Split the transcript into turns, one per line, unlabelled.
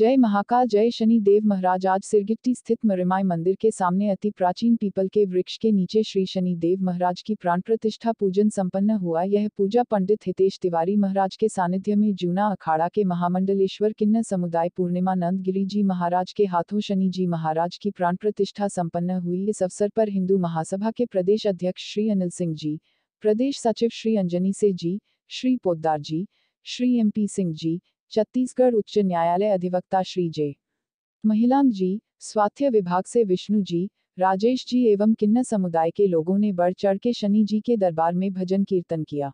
जय महाकाल, जय शनि देव महाराज। आज सिरगिट्टी स्थित मरिमाई मंदिर के सामने अति प्राचीन पीपल के वृक्ष के नीचे श्री शनि देव महाराज की प्राण प्रतिष्ठा पूजन संपन्न हुआ। यह पूजा पंडित हितेश तिवारी महाराज के सानिध्य में जूना अखाड़ा के महामंडलेश्वर किन्न समुदाय पूर्णिमा नंद गिरी जी महाराज के हाथों शनि जी महाराज की प्राण प्रतिष्ठा संपन्न हुई। इस अवसर पर हिंदू महासभा के प्रदेश अध्यक्ष श्री अनिल सिंह जी, प्रदेश सचिव श्री अंजनी से जी, श्री पोदार जी, श्री एम पी सिंह जी छत्तीसगढ़ उच्च न्यायालय अधिवक्ता श्री जे. महिलांग जी, स्वास्थ्य विभाग से विष्णु जी, राजेश जी एवं किन्न समुदाय के लोगों ने बढ़ चढ़ के शनि जी के दरबार में भजन कीर्तन किया।